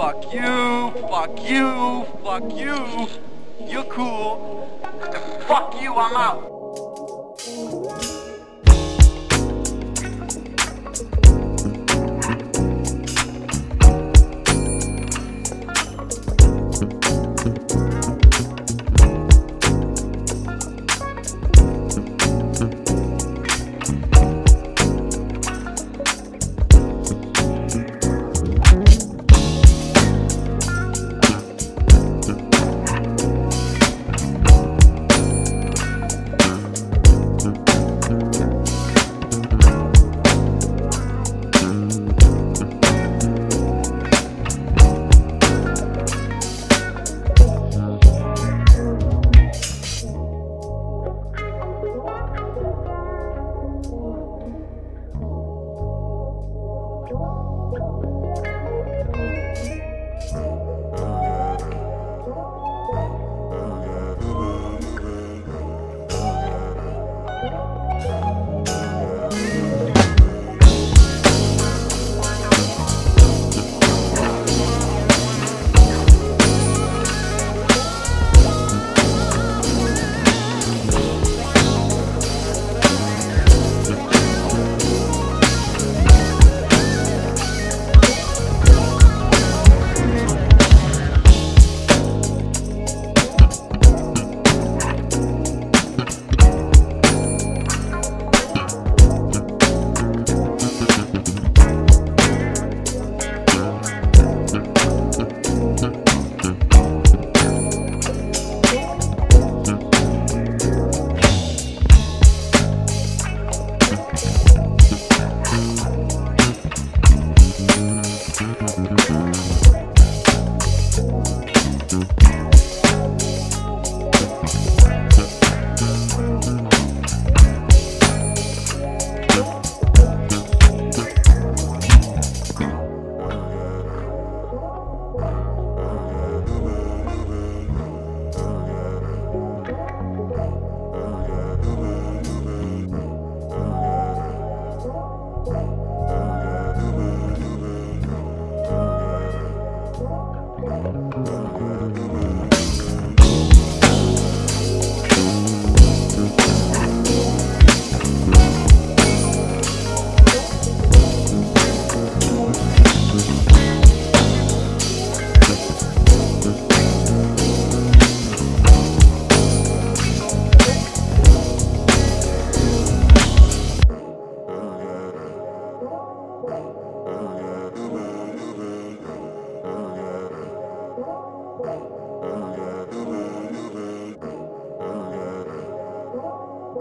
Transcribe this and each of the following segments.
fuck you, fuck you, fuck you, you're cool, fuck you, I'm out.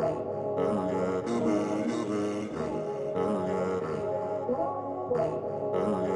Oh, yeah.